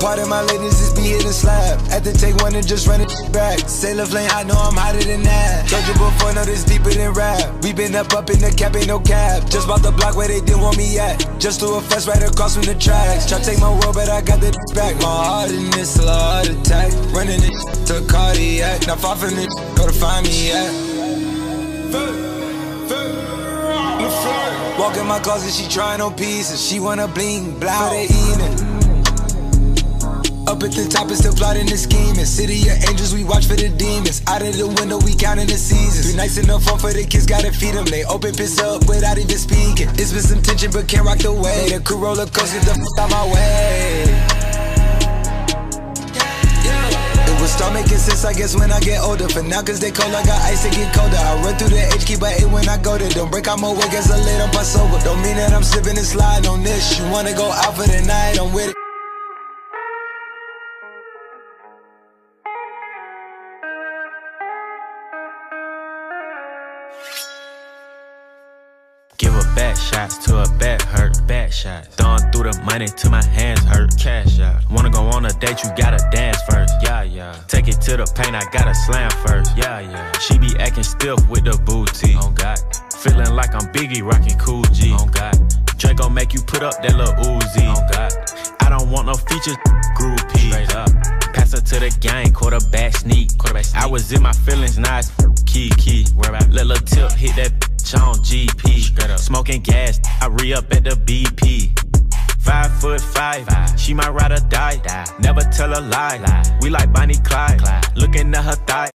Part of my ladies just be hitting slap. At the take one and just run it back. Sailor flame, I know I'm hotter than that. Told you before, know this deeper than rap. We been up up in the cap, ain't no cap. Just bought the block where they didn't want me at. Just threw a fuss right across from the tracks. Try to take my world, but I got the back. My heart in this heart attack. Running it to cardiac. Not far from it, go to find me at. Walk in my closet, she trying on pieces. She wanna bling, blah, they eating. Up at the top and still plotting the scheming. City of angels, we watch for the demons. Out of the window, we counting the seasons. Three nights phone for the kids, gotta feed them. They open piss up without even speaking. It's been some tension, but can't rock the way. The crew roller coaster, the f out my way. It will start making sense, I guess, when I get older. For now, cause they cold, I got ice to get colder. I run through the H key by 8 when I go there. Don't break my way, guess I late up my sober. Don't mean that I'm slipping and sliding on this. You wanna go out for the night, I'm with it. Back shots to a back hurt. Back shots. Throwing through the money till my hands hurt. Cash out. Wanna go on a date, you gotta dance first. Yeah, yeah. Take it to the paint, I gotta slam first. Yeah, yeah. She be acting stiff with the booty. On God. Feeling like I'm Biggie rocking Coogi. On God. Drake gon' make you put up that little Uzi. On God. I don't want no features, groupie. Straight up. Pass her to the gang, quarterback sneak. Quarterback sneak. I was in my feelings, now it's key key. Where about? Let little tip hit that Smoking gas, I re up at the BP. Five foot five, she might ride or die. Never tell a lie. We like Bonnie Clyde, looking at her thigh.